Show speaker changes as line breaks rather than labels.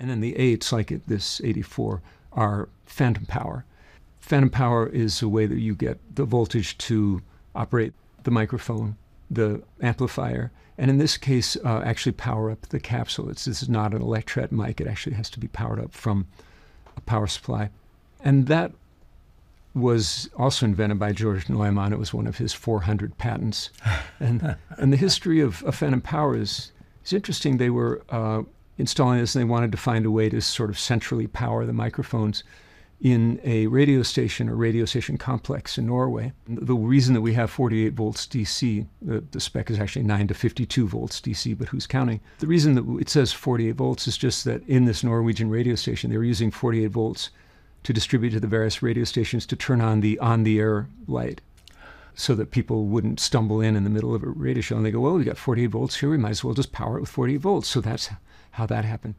And then the eights, like this 84, are phantom power. Phantom power is a way that you get the voltage to operate the microphone, the amplifier, and in this case, uh, actually power up the capsule. It's, this is not an electret mic, it actually has to be powered up from a power supply. And that was also invented by George Neumann. It was one of his 400 patents. And, and the history of, of phantom power is, is interesting. They were uh, installing this and they wanted to find a way to sort of centrally power the microphones in a radio station or radio station complex in Norway. The reason that we have 48 volts DC, the, the, spec is actually 9 to 52 volts DC, but who's counting? The reason that it says 48 volts is just that in this Norwegian radio station, they were using 48 volts to distribute to the various radio stations to turn on the on the air light so that people wouldn't stumble in in the middle of a radio show and they go, well, we got 48 volts here, we might as well just power it with 48 volts. So that's how that happened.